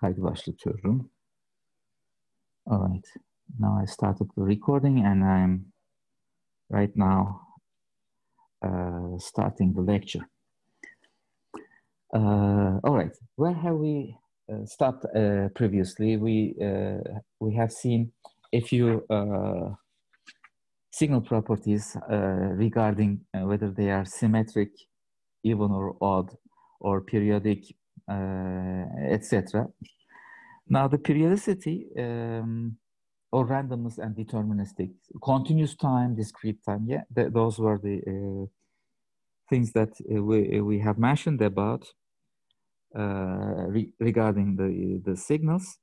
Kaydı başlatıyorum. Alright. Now I started the recording and I'm right now uh, starting the lecture. Uh, all right. Where have we uh, stopped uh, previously? We uh, we have seen a few uh, signal properties regarding whether they are symmetric, even or odd, or periodic, etc. Now the periodicity um, or randomness and deterministic, continuous time, discrete time. Yeah, th those were the uh, things that uh, we, we have mentioned about uh, re regarding the, the signals.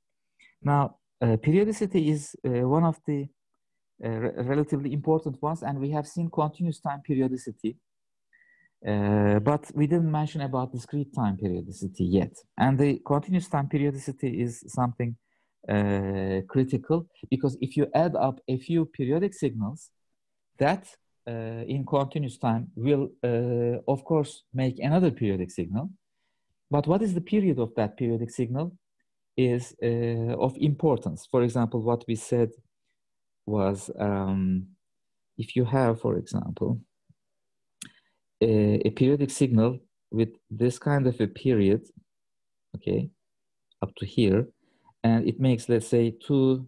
Now, uh, periodicity is uh, one of the uh, re relatively important ones, and we have seen continuous time periodicity. But we didn't mention about discrete time periodicity yet. And the continuous time periodicity is something uh, critical because if you add up a few periodic signals, that uh, in continuous time will, uh, of course, make another periodic signal. But what is the period of that periodic signal is uh, of importance. For example, what we said was um, if you have, for example, a, a periodic signal with this kind of a period, okay, up to here, and it makes let's say two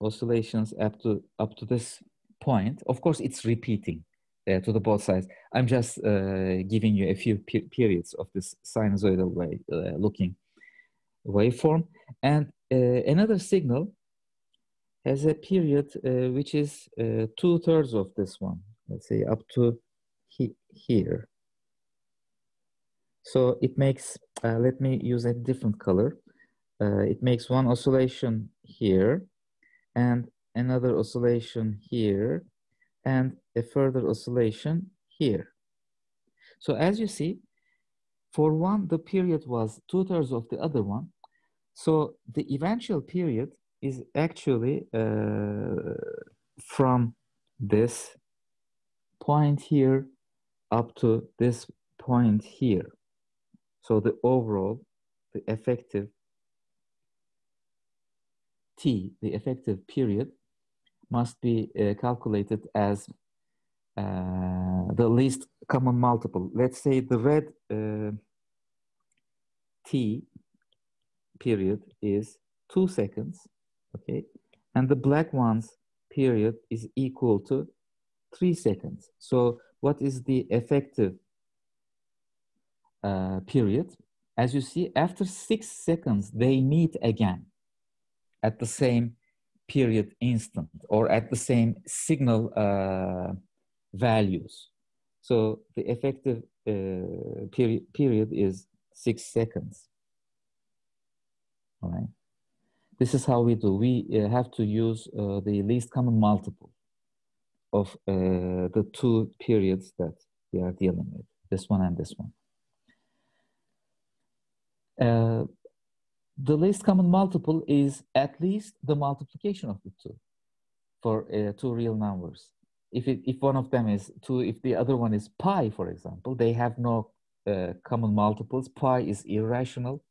oscillations up to up to this point. Of course it's repeating uh, to the both sides. I'm just uh, giving you a few pe periods of this sinusoidal way uh, looking waveform. And uh, another signal has a period uh, which is uh, two-thirds of this one let's say up to he here so it makes let me use a different color uh, it makes one oscillation here and another oscillation here and a further oscillation here. So as you see, for one, the period was two-thirds of the other one. So the eventual period is actually uh, from this point here up to this point here. So the overall, the effective t, the effective period, must be uh, calculated as uh, the least common multiple. Let's say the red uh, t period is two seconds, okay? And the black one's period is equal to three seconds. So what is the effective uh, period? As you see, after six seconds, they meet again at the same period instant or at the same signal uh, values. So the effective uh, period, period is six seconds. All right. This is how we do. We uh, have to use uh, the least common multiple of uh, the two periods that we are dealing with, this one and this one. Uh, the least common multiple is at least the multiplication of the two for uh, two real numbers. If, it, if one of them is two, if the other one is pi, for example, they have no uh, common multiples. Pi is irrational.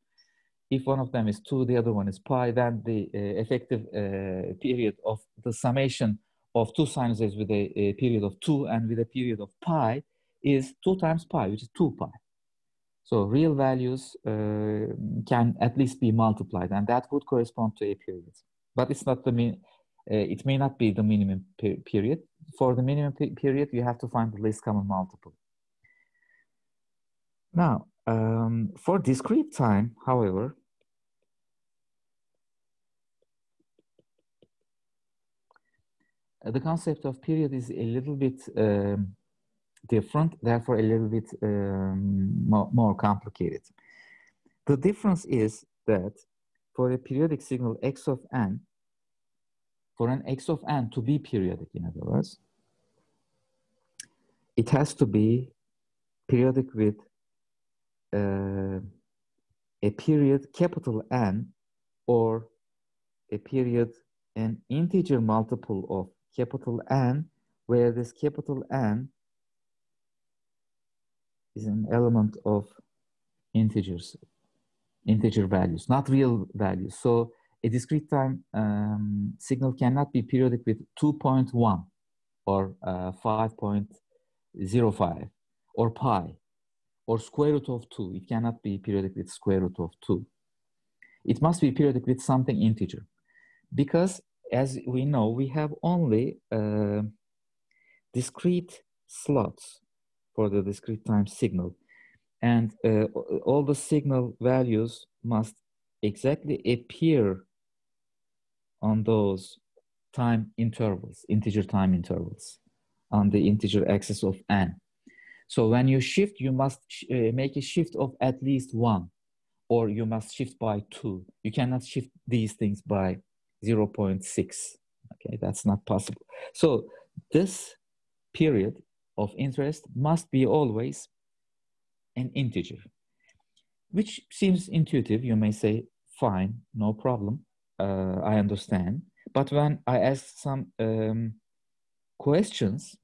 If one of them is two, the other one is pi, then the uh, effective uh, period of the summation of two sinusoids with a, a period of two and with a period of pi is two times pi, which is two pi. So real values uh, can at least be multiplied, and that would correspond to a period. But it's not the mean. Uh, it may not be the minimum per period. For the minimum period, you have to find the least common multiple. Now, um, for discrete time, however, the concept of period is a little bit um, different, therefore a little bit um, more, more complicated. The difference is that for a periodic signal x of n, for an x of n to be periodic, in other words, it has to be periodic with uh, a period capital N or a period an integer multiple of capital N, where this capital N is an element of integers. integer values, not real values. So a discrete time um, signal cannot be periodic with 2.1 or uh, 5.05 or pi or square root of 2. It cannot be periodic with square root of 2. It must be periodic with something integer because as we know, we have only uh, discrete slots for the discrete time signal. And uh, all the signal values must exactly appear on those time intervals, integer time intervals, on the integer axis of n. So when you shift, you must uh, make a shift of at least one, or you must shift by two. You cannot shift these things by 0.6. Okay, that's not possible. So this period of interest must be always an integer, which seems intuitive. You may say, fine, no problem. Uh, I understand. But when I ask some um, questions,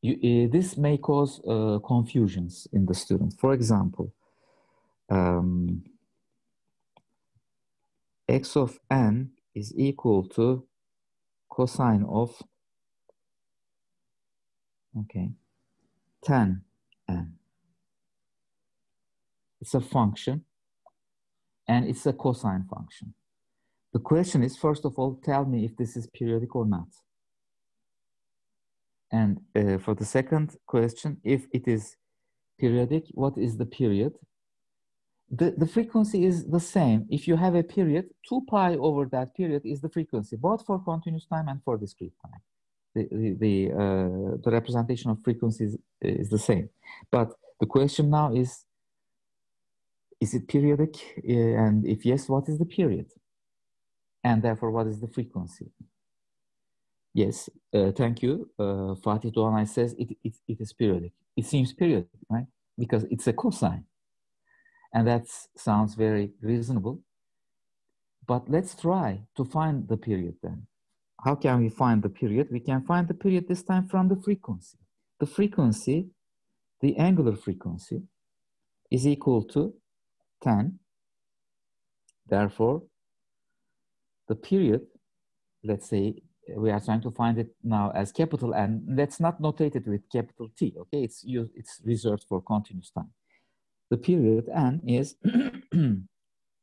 you, uh, this may cause uh, confusions in the student. For example, um, x of n is equal to cosine of okay tan n. It's a function and it's a cosine function. The question is first of all tell me if this is periodic or not. And uh, for the second question if it is periodic what is the period the, the frequency is the same. If you have a period, 2 pi over that period is the frequency, both for continuous time and for discrete time. The, the, the, uh, the representation of frequencies is the same. But the question now is, is it periodic? And if yes, what is the period? And therefore, what is the frequency? Yes, uh, thank you. Uh, Fatih Doğanay says it, it, it is periodic. It seems periodic, right? Because it's a cosine. And that sounds very reasonable. But let's try to find the period then. How can we find the period? We can find the period this time from the frequency. The frequency, the angular frequency, is equal to 10. Therefore, the period, let's say we are trying to find it now as capital N. Let's not notate it with capital T, okay? It's, used, it's reserved for continuous time the period n is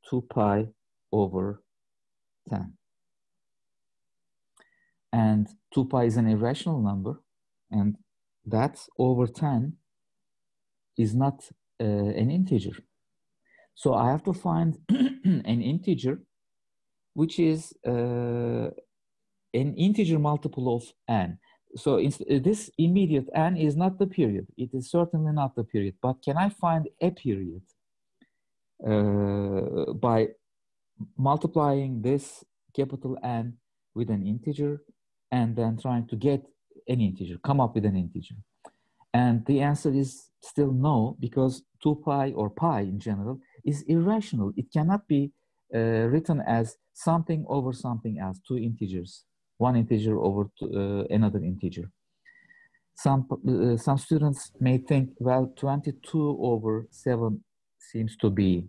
2 pi over 10. And 2 pi is an irrational number, and that over 10 is not uh, an integer. So I have to find an integer which is uh, an integer multiple of n so in, this immediate n is not the period. It is certainly not the period. But can I find a period uh, by multiplying this capital N with an integer and then trying to get an integer, come up with an integer? And the answer is still no, because 2 pi or pi in general is irrational. It cannot be uh, written as something over something else, two integers one integer over to, uh, another integer. Some, uh, some students may think, well, 22 over 7 seems to be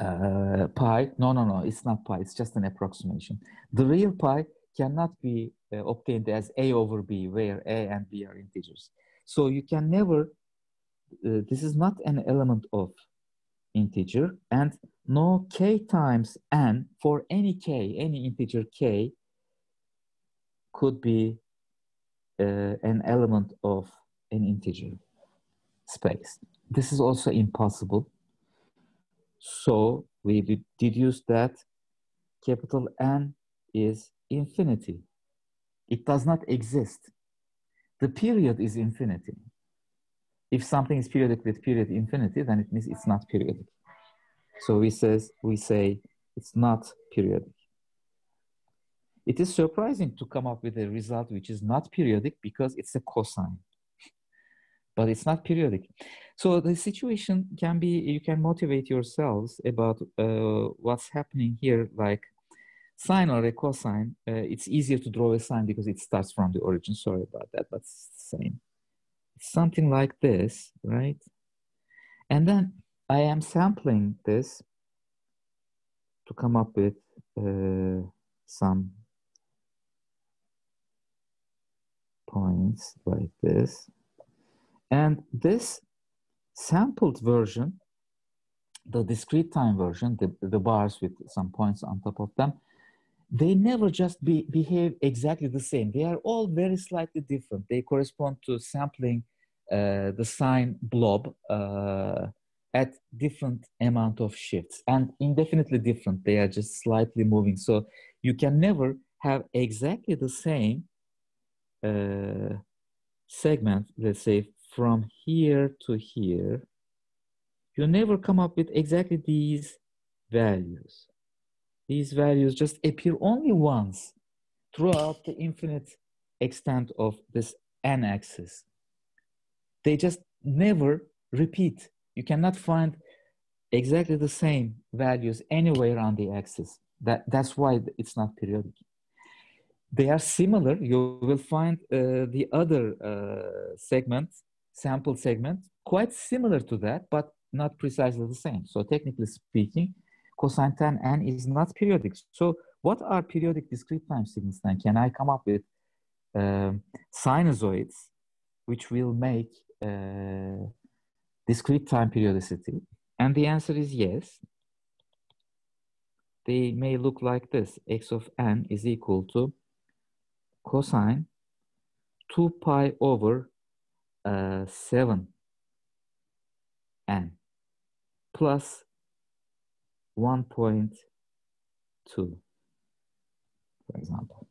uh, pi. No, no, no, it's not pi. It's just an approximation. The real pi cannot be uh, obtained as a over b, where a and b are integers. So you can never, uh, this is not an element of integer, and no k times n for any k, any integer k, could be uh, an element of an integer space. This is also impossible. So we deduce that capital N is infinity. It does not exist. The period is infinity. If something is periodic with period infinity, then it means it's not periodic. So we says we say it's not periodic. It is surprising to come up with a result which is not periodic because it's a cosine, but it's not periodic. So the situation can be, you can motivate yourselves about uh, what's happening here, like sine or a cosine. Uh, it's easier to draw a sine because it starts from the origin. Sorry about that, but same. Something like this, right? And then I am sampling this to come up with uh, some points like this. And this sampled version, the discrete time version, the, the bars with some points on top of them, they never just be, behave exactly the same. They are all very slightly different. They correspond to sampling uh, the sine blob uh, at different amount of shifts and indefinitely different. They are just slightly moving. So you can never have exactly the same uh, segment, let's say from here to here. You never come up with exactly these values these values just appear only once throughout the infinite extent of this n axis. They just never repeat. You cannot find exactly the same values anywhere on the axis. That, that's why it's not periodic. They are similar. You will find uh, the other uh, segment, sample segment, quite similar to that, but not precisely the same. So technically speaking, cosine tan n is not periodic. So what are periodic discrete time signals then? Can I come up with uh, sinusoids which will make uh, discrete time periodicity? And the answer is yes. They may look like this. x of n is equal to cosine 2 pi over uh, 7 n plus 1.2, for example.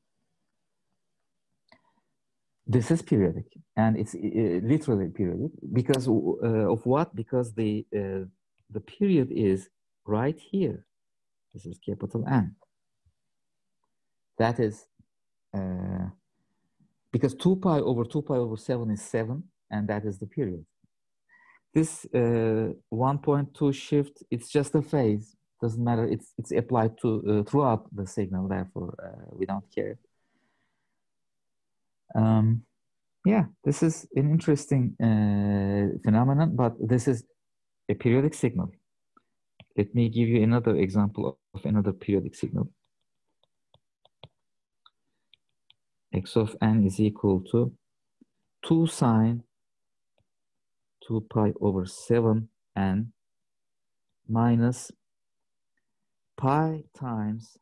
This is periodic, and it's literally periodic because uh, of what? Because the uh, the period is right here. This is capital N. That is uh, because 2 pi over 2 pi over 7 is 7, and that is the period. This uh, 1.2 shift, it's just a phase doesn't matter. It's it's applied to uh, throughout the signal. Therefore, uh, we don't care. Um, yeah, this is an interesting uh, phenomenon, but this is a periodic signal. Let me give you another example of another periodic signal. x of n is equal to 2 sine 2 pi over 7 n minus pi times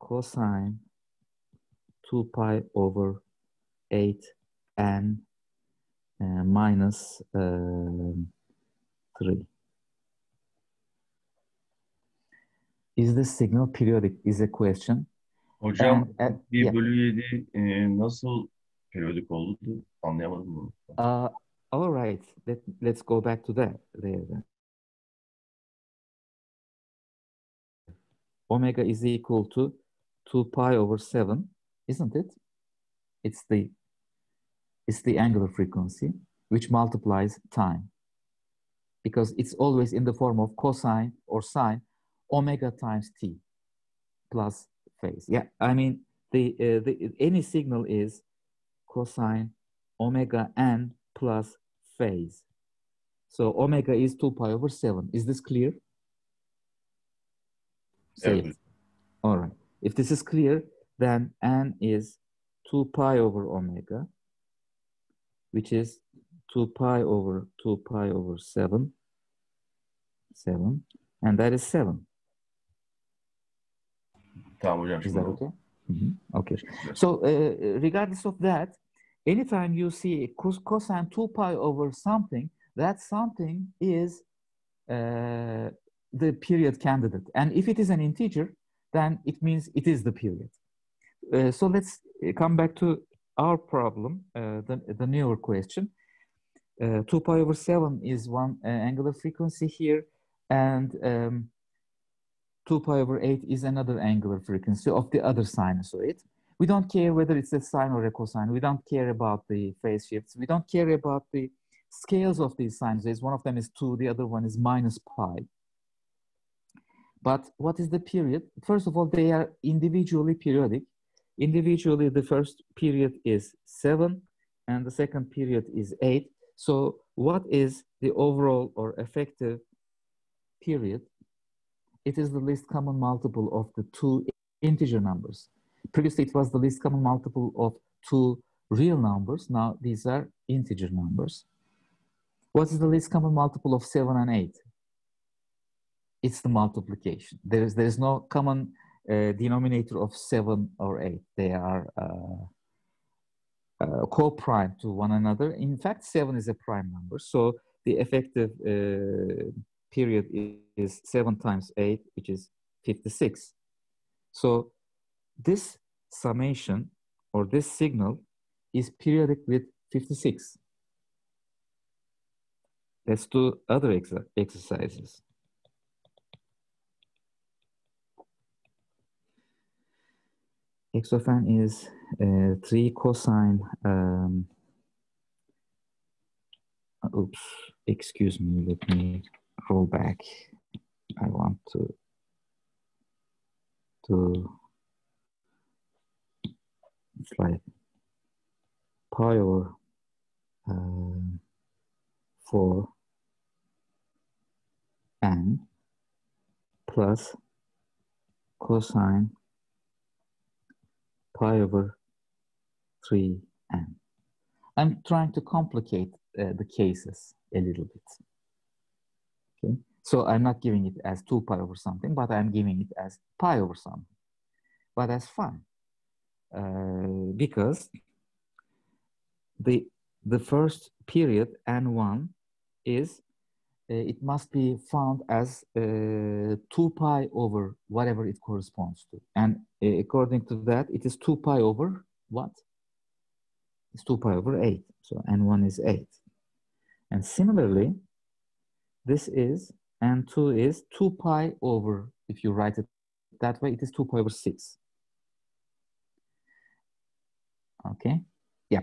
cosine 2 pi over 8 n uh, minus, uh, 3. Is the signal periodic is a question. Hocam and, uh, 1 bölü 7 e, nasıl periyodik oldu? Anlayamadım bunu. Uh, all right. Let, let's go back to that there then. omega is equal to 2 pi over 7, isn't it? It's the, it's the angular frequency, which multiplies time. Because it's always in the form of cosine or sine omega times t plus phase. Yeah, I mean, the, uh, the any signal is cosine omega n plus phase. So omega is 2 pi over 7. Is this clear? Say it. All right. If this is clear, then n is 2 pi over omega, which is 2 pi over 2 pi over 7, 7, and that is 7. Is that okay? Mm -hmm. Okay. So uh, regardless of that, anytime you see a cos cosine 2 pi over something, that something is uh, the period candidate. And if it is an integer, then it means it is the period. Uh, so let's come back to our problem, uh, the, the newer question. Uh, 2 pi over 7 is one uh, angular frequency here, and um, 2 pi over 8 is another angular frequency of the other sinusoid. We don't care whether it's a sine or a cosine. We don't care about the phase shifts. We don't care about the scales of these sinusoids. One of them is 2, the other one is minus pi. But what is the period? First of all, they are individually periodic. Individually, the first period is seven and the second period is eight. So what is the overall or effective period, it is the least common multiple of the two integer numbers. Previously, it was the least common multiple of two real numbers. Now these are integer numbers. What is the least common multiple of 7 and 8? It's the multiplication. There is, there is no common uh, denominator of 7 or 8. They are uh, uh, co-prime to one another. In fact, 7 is a prime number. So the effective uh, period is 7 times 8, which is 56. So this summation or this signal is periodic with 56. Let's do other ex exercises. X of n is uh, 3 cosine, um, oops, excuse me, let me roll back. I want to, to, it's like pi over uh, 4 n plus cosine pi over 3n. I'm trying to complicate uh, the cases a little bit. Okay, so I'm not giving it as 2 pi over something, but I'm giving it as pi over something. But that's fine uh, because the the first period n1 is it must be found as uh, 2 pi over whatever it corresponds to. And uh, according to that, it is 2 pi over what? It's 2 pi over 8. So n1 is 8. And similarly, this is, n2 is 2 pi over, if you write it that way, it is 2 pi over 6. Okay, yeah.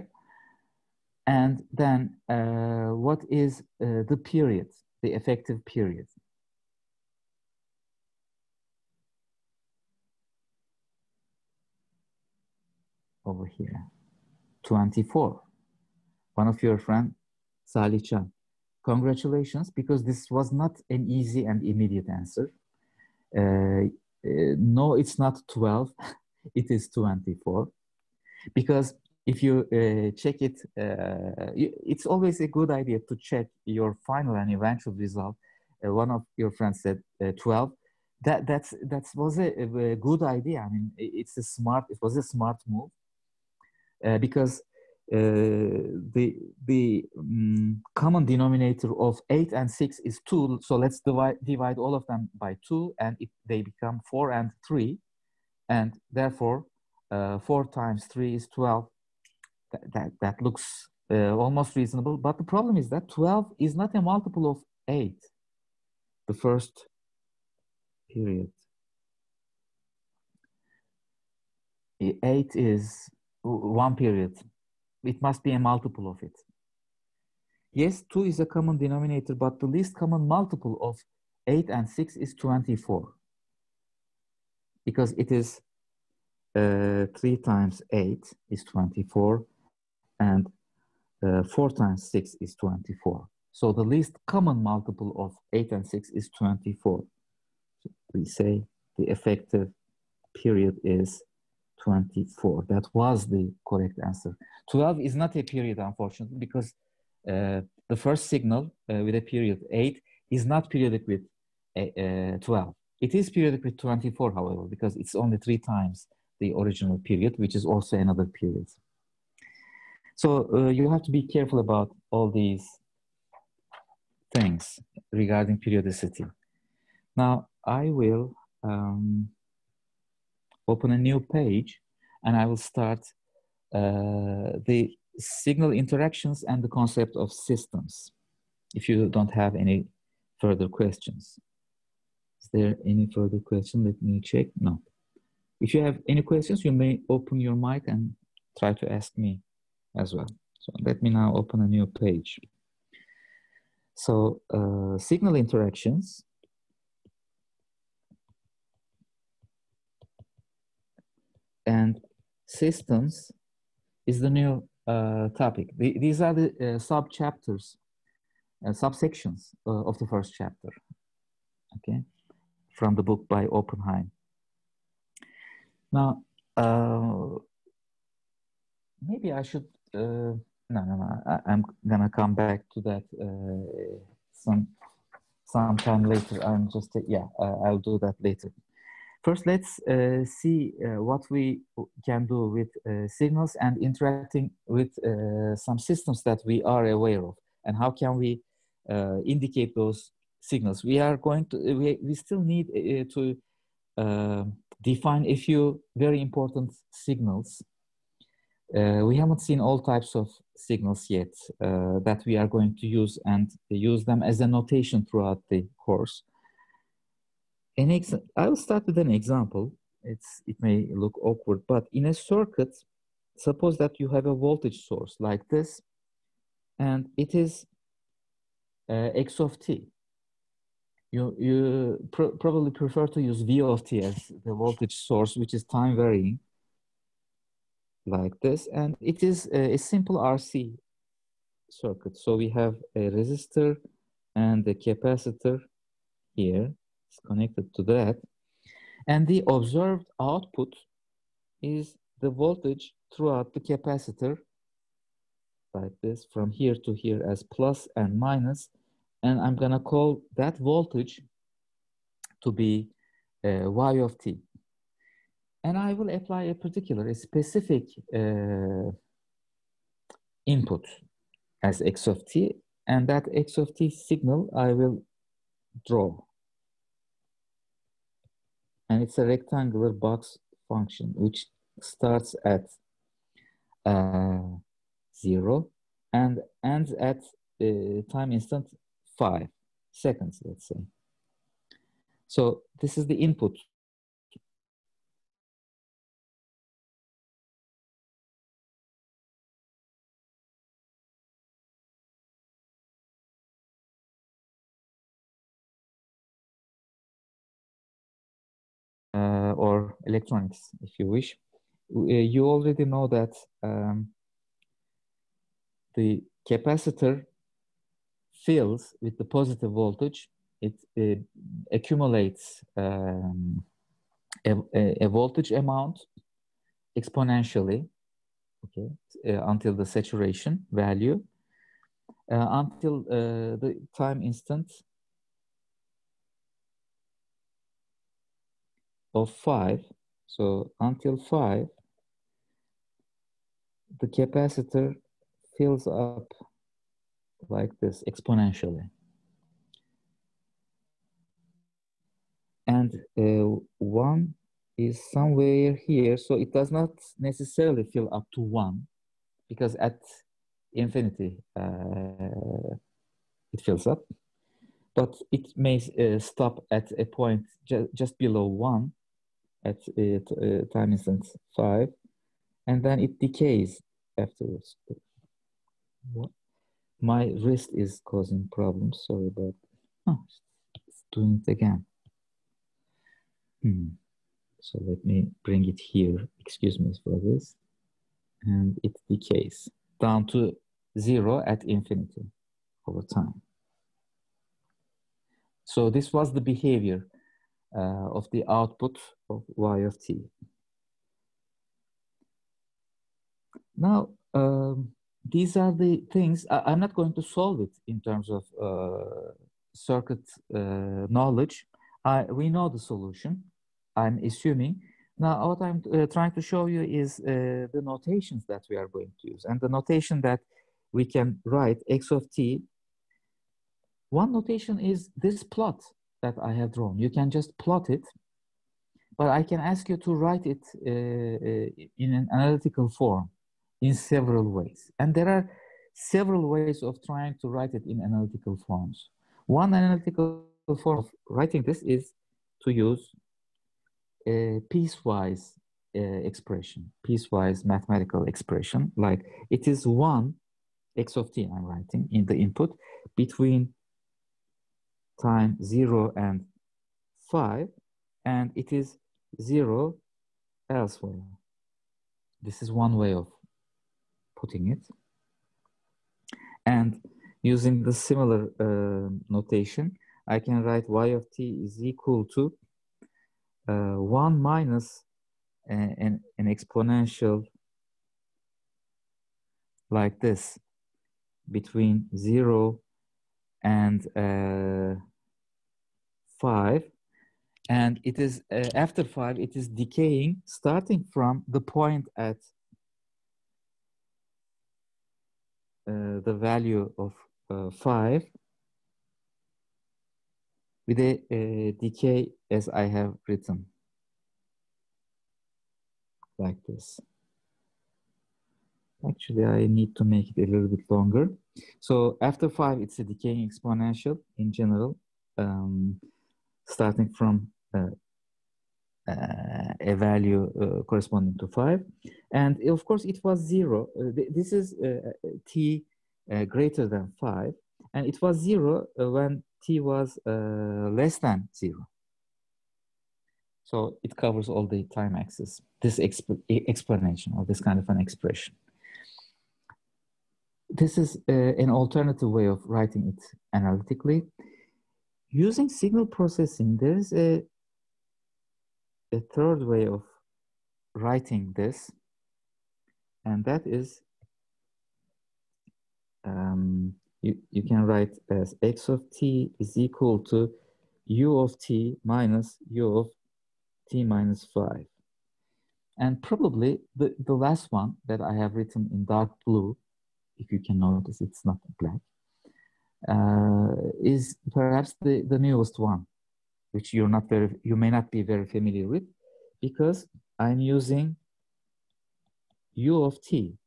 And then uh, what is uh, the period? The effective period. Over here, 24. One of your friend, Salih Can. Congratulations, because this was not an easy and immediate answer. Uh, uh, no, it's not 12, it is 24. Because if you uh, check it, uh, it's always a good idea to check your final and eventual result. Uh, one of your friends said uh, 12. That that's that was a, a, good idea. I mean, it's a smart. It was a smart move uh, because uh, the the um, common denominator of eight and six is two. So let's divide divide all of them by two, and it, they become four and three, and therefore four times three is twelve that, that, that looks uh, almost reasonable. But the problem is that 12 is not a multiple of 8, the first period. 8 is one period. It must be a multiple of it. Yes, 2 is a common denominator, but the least common multiple of 8 and 6 is 24. Because it is uh, 3 times 8 is 24 and uh, 4 times 6 is 24. So the least common multiple of 8 and 6 is 24. So we say the effective period is 24. That was the correct answer. 12 is not a period, unfortunately, because uh, the first signal uh, with a period 8 is not periodic with uh, 12. It is periodic with 24, however, because it's only three times the original period, which is also another period. So uh, you have to be careful about all these things regarding periodicity. Now I will um, open a new page and I will start uh, the signal interactions and the concept of systems. If you don't have any further questions. Is there any further question? Let me check. No. If you have any questions, you may open your mic and try to ask me as well. So let me now open a new page. So uh, signal interactions. And systems is the new uh, topic. The, these are the uh, sub-chapters, uh, subsections uh, of the first chapter. okay, from the book by Oppenheim. Now, uh, maybe I should, no, no, no, I, am gonna come back to that uh, some sometime later. I'm just, yeah, I'll do that later. First, let's uh, see uh, what we can do with uh, signals and interacting with uh, some systems that we are aware of and how can we uh, indicate those signals. We are going to, we, we still need uh, to define a few very important signals. We haven't seen all types of signals yet that we are going to use and use them as a notation throughout the course an ex I'll start with an example. It's, it may look awkward, but in a circuit, suppose that you have a voltage source like this, and it is uh, x of t. You, you pr probably prefer to use v of t as the voltage source, which is time varying, like this. And it is a, simple RC circuit. So we have a resistor and a capacitor here It's connected to that. And the observed output is the voltage throughout the capacitor like this from here to here as plus and minus and I'm gonna call that voltage to be uh, y of t and I will apply a particular a specific uh, input as x of t and that x of t signal I will draw and it's a rectangular box function which starts at uh, zero and ends at uh, time instant five seconds, let's say. So this is the input electronics, if you wish. Uh, you already know that um, the capacitor fills with the positive voltage. It, it accumulates um, a, a, voltage amount exponentially, okay, uh, until the saturation value, uh, until uh, the time instant of 5, so until 5, the capacitor fills up like this exponentially. And uh, 1 is somewhere here, so it does not necessarily fill up to 1 because at infinity uh, it fills up but it may uh, stop at a point ju just below one at uh, time instance five, and then it decays afterwards. What? My wrist is causing problems. Sorry about. Oh, it's doing it again. Hmm. So let me bring it here. Excuse me for this. And it decays down to zero at infinity over time. So this was the behavior uh, of the output of y of t. Now, um, these are the things, I, am not going to solve it in terms of uh, circuit uh, knowledge. I, we know the solution, I'm assuming. Now, what I'm uh, trying to show you is uh, the notations that we are going to use. And the notation that we can write x of t, one notation is this plot that I have drawn. You can just plot it, but I can ask you to write it uh, uh, in an analytical form in several ways. And there are several ways of trying to write it in analytical forms. One analytical form of writing this is to use a piecewise uh, expression, piecewise mathematical expression, like it is one x of t I'm writing in the input between time 0 and 5, and it is 0 elsewhere. This is one way of putting it. And using the similar uh, notation, I can write y of t is equal to uh, 1 minus an, an exponential like this between 0 and uh, 5 and it is uh, after 5 it is decaying starting from the point at uh, the value of uh, 5 with a, a decay as I have written. Like this. Actually, I need to make it a little bit longer. So after five, it's a decaying exponential in general, um, starting from uh, uh, a value uh, corresponding to five. And of course, it was zero. Uh, this is uh, t uh, greater than five. And it was zero when t was less than zero. So it covers all the time axis, this exp explanation or this kind of an expression. This is uh, an alternative way of writing it analytically. Using signal processing, there is a, a third way of writing this, and that is um, you, you can write as x of t is equal to u of t minus u of t minus 5. And probably the, the last one that I have written in dark blue, if you can notice it's not black, uh, is perhaps the, the newest one, which you're not very, you may not be very familiar with, because I'm using u of t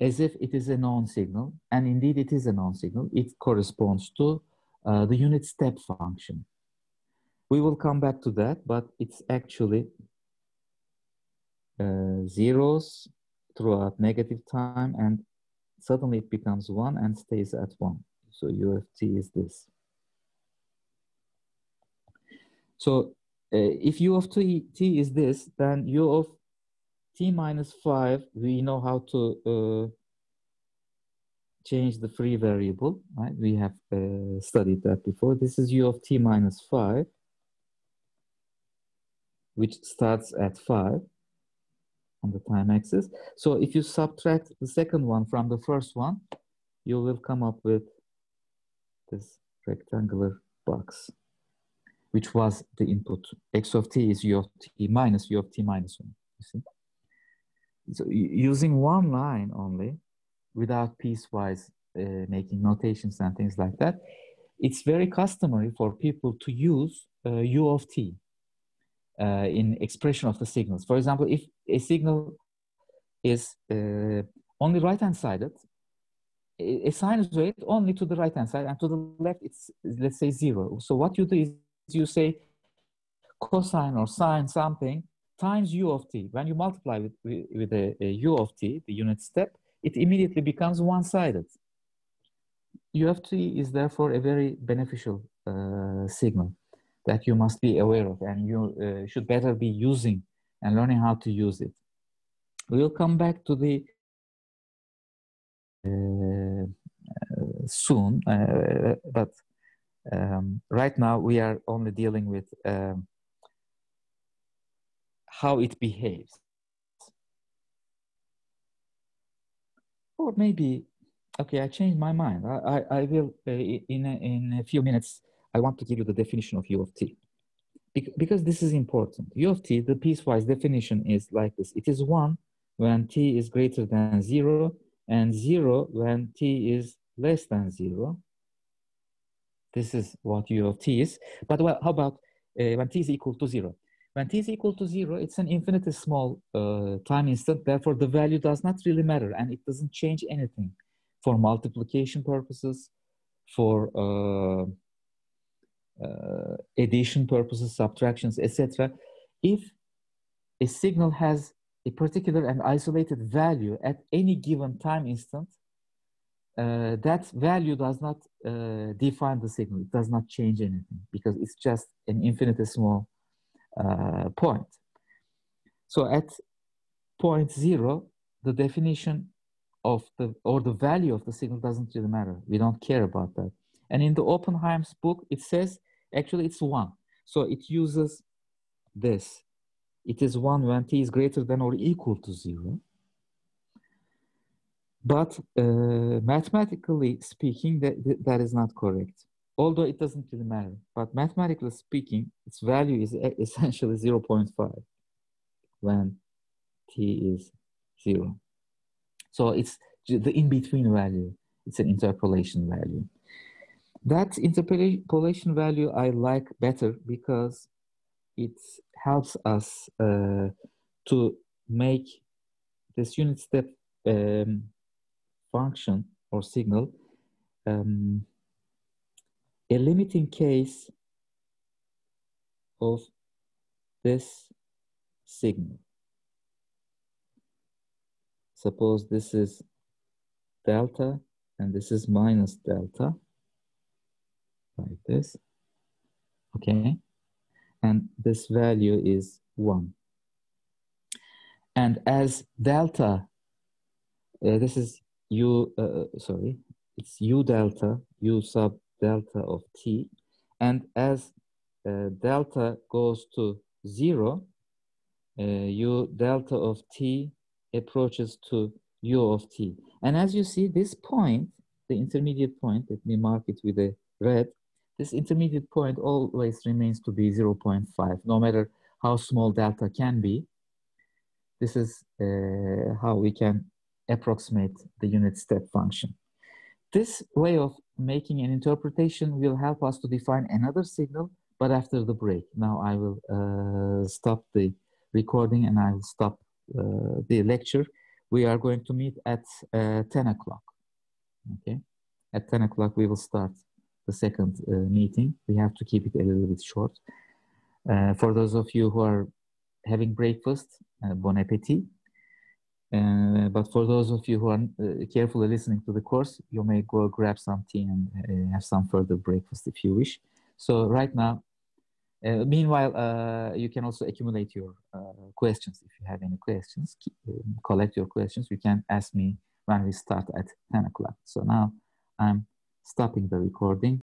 as if it is a known signal, and indeed it is a known signal. It corresponds to uh, the unit step function. We will come back to that, but it's actually uh, zeros throughout negative time and suddenly it becomes one and stays at one. So U of t is this. So uh, if U of t, t is this, then U of t minus five, we know how to uh, change the free variable, right? We have uh, studied that before. This is U of t minus five which starts at 5 on the time axis. So if you subtract the second one from the first one, you will come up with this rectangular box, which was the input. x of t is u of t minus u of t minus 1, you see? So using one line only, without piecewise uh, making notations and things like that, it's very customary for people to use uh, u of t uh, in expression of the signals. For example, if a signal is uh, only right-hand sided, a sinusoid only to the right-hand side and to the left, it's, let's say zero. So what you do is you say cosine or sine something times u of t. When you multiply with, with a, a u of t, the unit step, it immediately becomes one-sided. U of t is therefore a very beneficial uh, signal that you must be aware of and you uh, should better be using and learning how to use it. We will come back to the uh, uh, soon, but um, right now we are only dealing with um, how it behaves. Or maybe, okay, I changed my mind. I, I, I will, uh, in, a, in a few minutes, I want to give you the definition of U of t. because this is important. U of t, the piecewise definition is like this. It is one when t is greater than zero and zero when t is less than zero. This is what U of t is. But well, how about uh, when t is equal to zero? When t is equal to zero, it's an infinitesimal uh, time instant. Therefore, the value does not really matter and it doesn't change anything for multiplication purposes, for uh, addition purposes, subtractions, etc. If a signal has a particular and isolated value at any given time instant, uh, that value does not uh, define the signal. It does not change anything because it's just an infinitesimal uh, point. So at point zero, the definition of the or the value of the signal doesn't really matter. We don't care about that. And in the Oppenheim's book, it says actually it's one. So it uses this. It is one when t is greater than or equal to zero. But uh, mathematically speaking, that, that is not correct. Although it doesn't really matter. But mathematically speaking, its value is essentially 0.5 when t is zero. So it's the in-between value. It's an interpolation value. That interpolation value I like better because it helps us uh, to make this unit step um, function or signal um, a limiting case of this signal. Suppose this is delta and this is minus delta, like this, okay? And this value is one. And as delta, uh, this is u, uh, sorry, it's u delta, u sub delta of t. And as uh, delta goes to zero, uh, u delta of t approaches to u of t. And as you see, this point, the intermediate point, let me mark it with a red, this intermediate point always remains to be 0.5, no matter how small delta can be. This is uh, how we can approximate the unit step function. This way of making an interpretation will help us to define another signal, but after the break. Now I will uh, stop the recording and I will stop uh, the lecture. We are going to meet at uh, 10 o'clock, okay? At 10 o'clock we will start the second uh, meeting. We have to keep it a little bit short. Uh, for those of you who are having breakfast, uh, bon appetit. Uh, but for those of you who are uh, carefully listening to the course, you may go grab some tea and uh, have some further breakfast if you wish. So right now, meanwhile, you can also accumulate your questions. If you have any questions, keep, collect your questions. You can ask me when we start at 10 o'clock. So now I'm stopping the recording.